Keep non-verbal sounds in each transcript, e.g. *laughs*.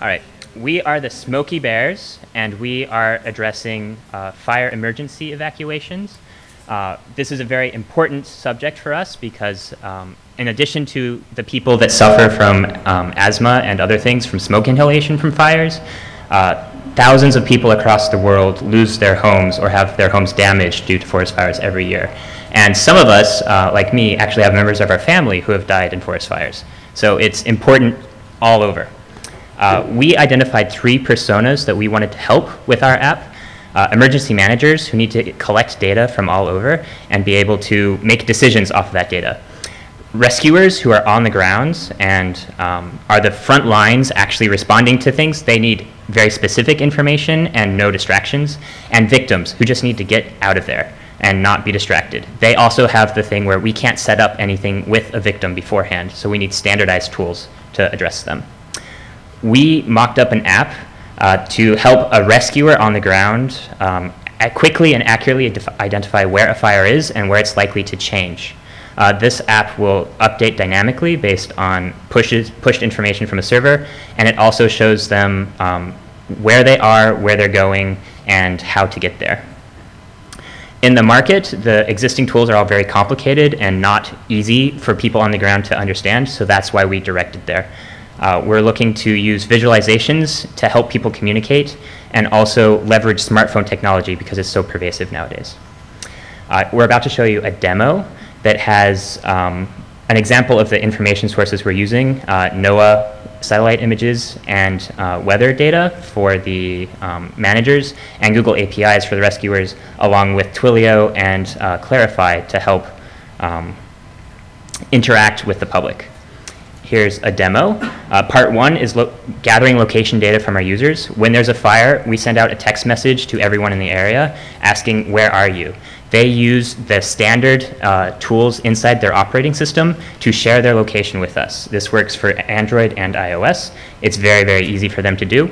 All right. We are the Smokey Bears, and we are addressing uh, fire emergency evacuations. Uh, this is a very important subject for us because, um, in addition to the people that suffer from um, asthma and other things from smoke inhalation from fires, uh, thousands of people across the world lose their homes or have their homes damaged due to forest fires every year. And some of us, uh, like me, actually have members of our family who have died in forest fires. So it's important all over. Uh, we identified three personas that we wanted to help with our app. Uh, emergency managers who need to collect data from all over and be able to make decisions off of that data. Rescuers who are on the grounds and um, are the front lines actually responding to things, they need very specific information and no distractions. And victims who just need to get out of there and not be distracted. They also have the thing where we can't set up anything with a victim beforehand, so we need standardized tools to address them. We mocked up an app uh, to help a rescuer on the ground um, quickly and accurately identify where a fire is and where it's likely to change. Uh, this app will update dynamically based on pushes, pushed information from a server, and it also shows them um, where they are, where they're going, and how to get there. In the market, the existing tools are all very complicated and not easy for people on the ground to understand, so that's why we directed there. Uh, we're looking to use visualizations to help people communicate and also leverage smartphone technology because it's so pervasive nowadays. Uh, we're about to show you a demo that has um, an example of the information sources we're using, uh, NOAA satellite images and uh, weather data for the um, managers, and Google APIs for the rescuers, along with Twilio and uh, Clarifai to help um, interact with the public. Here's a demo. Uh, part one is lo gathering location data from our users. When there's a fire, we send out a text message to everyone in the area asking, where are you? They use the standard uh, tools inside their operating system to share their location with us. This works for Android and iOS. It's very, very easy for them to do.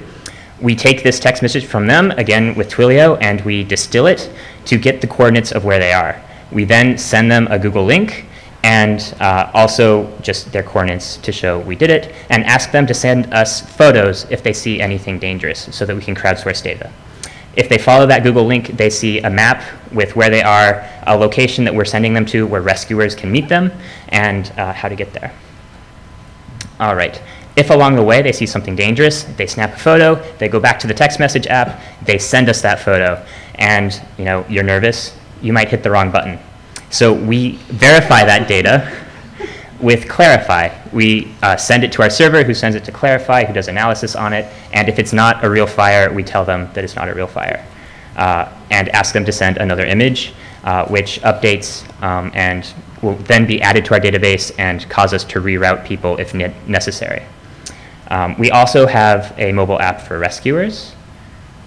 We take this text message from them, again with Twilio, and we distill it to get the coordinates of where they are. We then send them a Google link and uh, also just their coordinates to show we did it, and ask them to send us photos if they see anything dangerous so that we can crowdsource data. If they follow that Google link, they see a map with where they are, a location that we're sending them to where rescuers can meet them, and uh, how to get there. All right. If along the way they see something dangerous, they snap a photo, they go back to the text message app, they send us that photo, and you know, you're nervous, you might hit the wrong button. So we verify that data with Clarifai. We uh, send it to our server, who sends it to Clarifai, who does analysis on it. And if it's not a real fire, we tell them that it's not a real fire uh, and ask them to send another image, uh, which updates um, and will then be added to our database and cause us to reroute people if ne necessary. Um, we also have a mobile app for rescuers.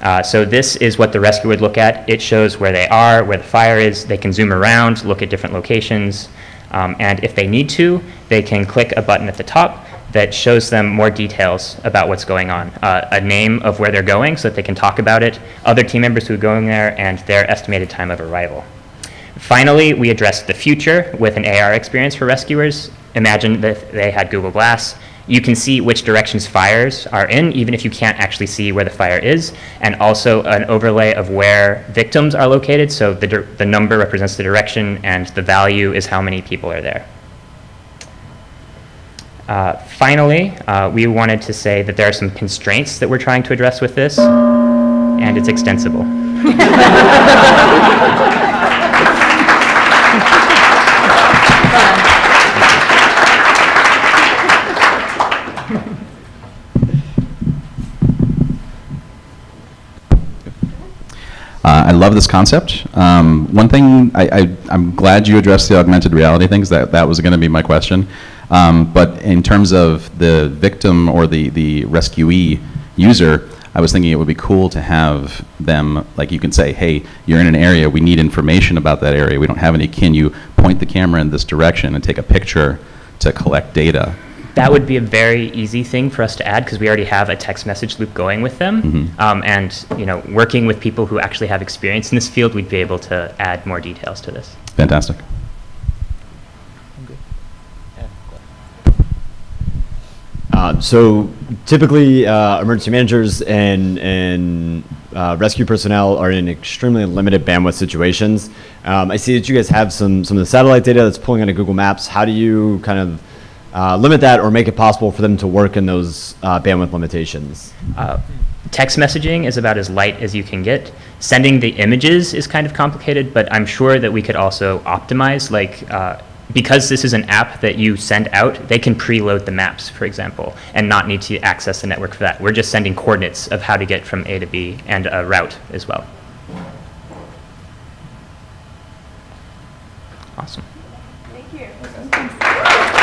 Uh, so this is what the rescue would look at. It shows where they are, where the fire is. They can zoom around, look at different locations, um, and if they need to, they can click a button at the top that shows them more details about what's going on. Uh, a name of where they're going so that they can talk about it, other team members who are going there, and their estimated time of arrival. Finally, we addressed the future with an AR experience for rescuers. Imagine that they had Google Glass you can see which directions fires are in, even if you can't actually see where the fire is, and also an overlay of where victims are located. So the, the number represents the direction, and the value is how many people are there. Uh, finally, uh, we wanted to say that there are some constraints that we're trying to address with this, and it's extensible. *laughs* I love this concept. Um, one thing, I, am glad you addressed the augmented reality things. That, that was going to be my question. Um, but in terms of the victim or the, the rescuee user, I was thinking it would be cool to have them, like you can say, hey, you're in an area, we need information about that area. We don't have any, can you point the camera in this direction and take a picture to collect data? That would be a very easy thing for us to add because we already have a text message loop going with them. Mm-hmm. Um, and you know, working with people who actually have experience in this field, we'd be able to add more details to this. Fantastic. Uh, Uh, so typically, uh, emergency managers and and uh, rescue personnel are in extremely limited bandwidth situations. Um, I see that you guys have some some of the satellite data that's pulling into Google Maps. How do you kind of uh, limit that or make it possible for them to work in those uh, bandwidth limitations? Uh, text messaging is about as light as you can get. Sending the images is kind of complicated, but I'm sure that we could also optimize, like, uh, because this is an app that you send out, they can preload the maps, for example, and not need to access the network for that. We're just sending coordinates of how to get from A to B and a route as well. Awesome. Thank you.